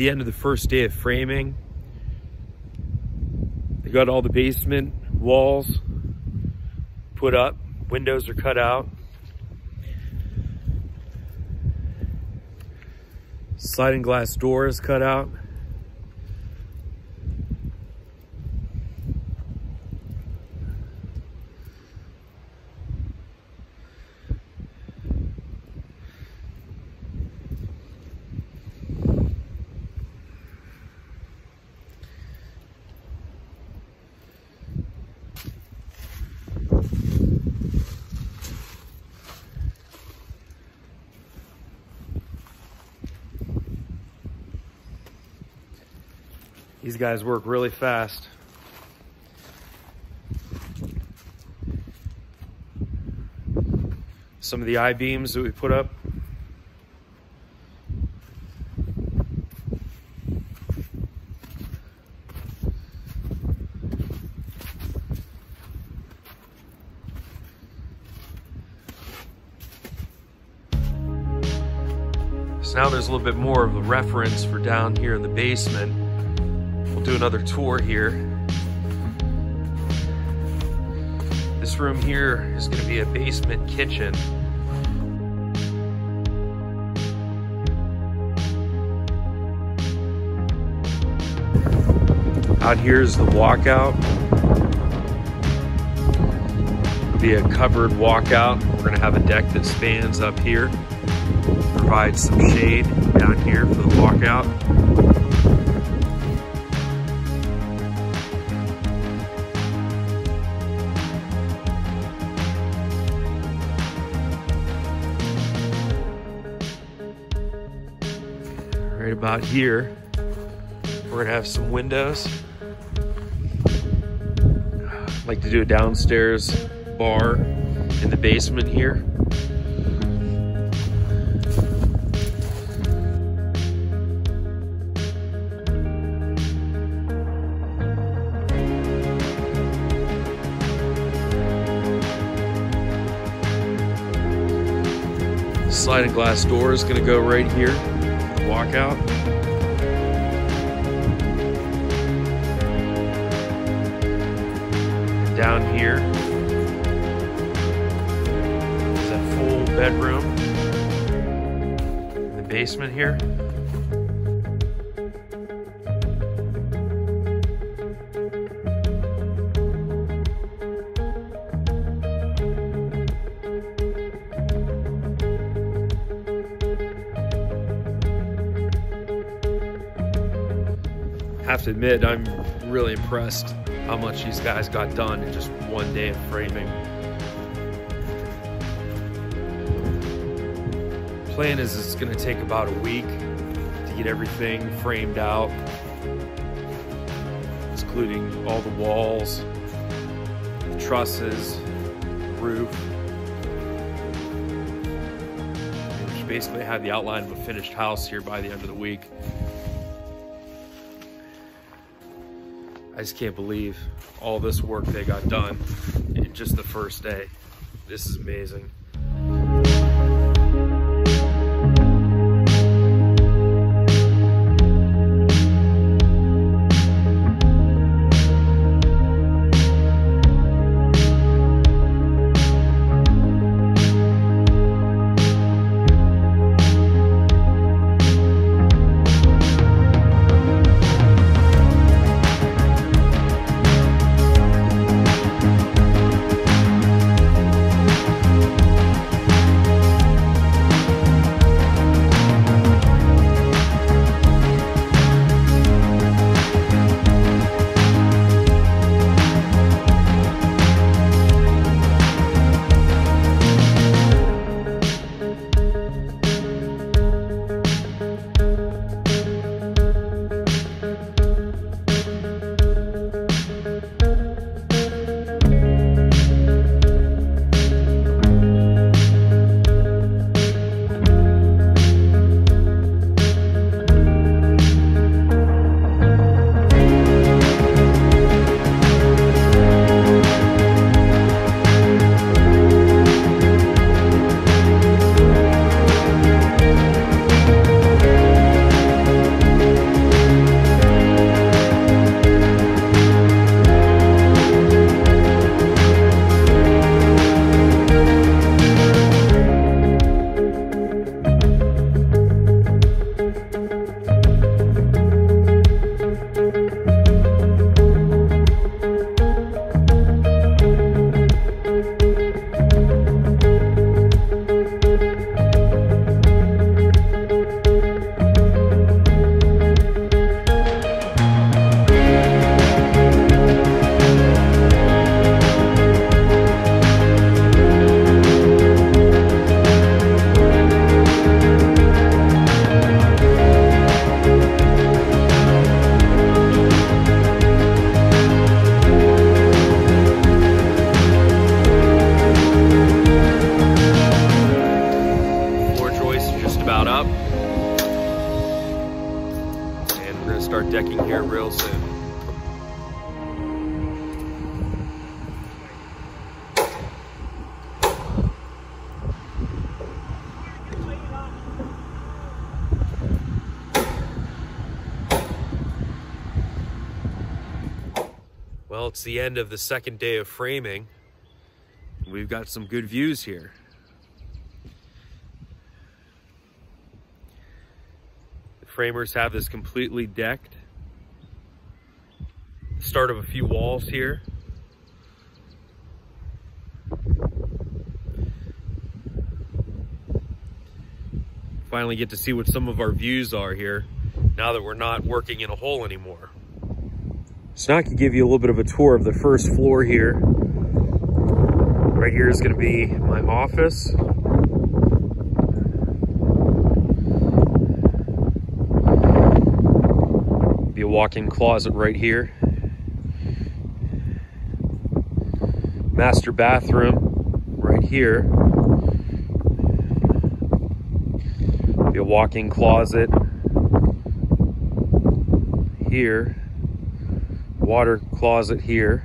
the end of the first day of framing. They got all the basement walls put up. Windows are cut out. Sliding glass doors cut out. These guys work really fast. Some of the I-beams that we put up. So now there's a little bit more of a reference for down here in the basement. Do another tour here. This room here is gonna be a basement kitchen. Out here is the walkout. It'll be a covered walkout. We're gonna have a deck that spans up here. Provide some shade down here for the walkout. About here. We're gonna have some windows. I'd like to do a downstairs bar in the basement here. Sliding glass door is gonna go right here walkout. Down here is a full bedroom. The basement here. Have to admit, I'm really impressed how much these guys got done in just one day of framing. Plan is it's gonna take about a week to get everything framed out, including all the walls, the trusses, the roof. We basically have the outline of a finished house here by the end of the week. I just can't believe all this work they got done in just the first day. This is amazing. We're gonna start decking here real soon. Well, it's the end of the second day of framing. We've got some good views here. The framers have this completely decked. Start of a few walls here. Finally get to see what some of our views are here now that we're not working in a hole anymore. So now I can give you a little bit of a tour of the first floor here. Right here is gonna be my office. Walk-in closet right here. Master bathroom right here. Be a walk-in closet here water closet here.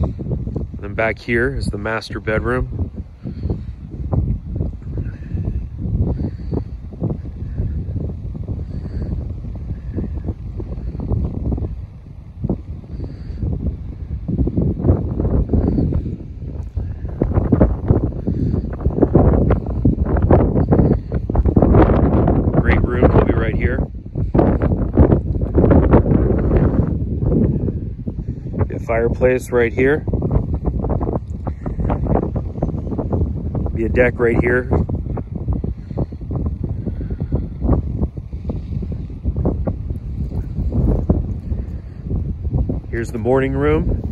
And then back here is the master bedroom. Great room, we'll be right here. Fireplace right here. Be a deck right here. Here's the morning room.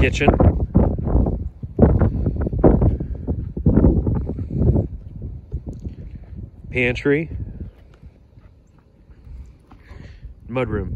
Kitchen. Pantry, mudroom.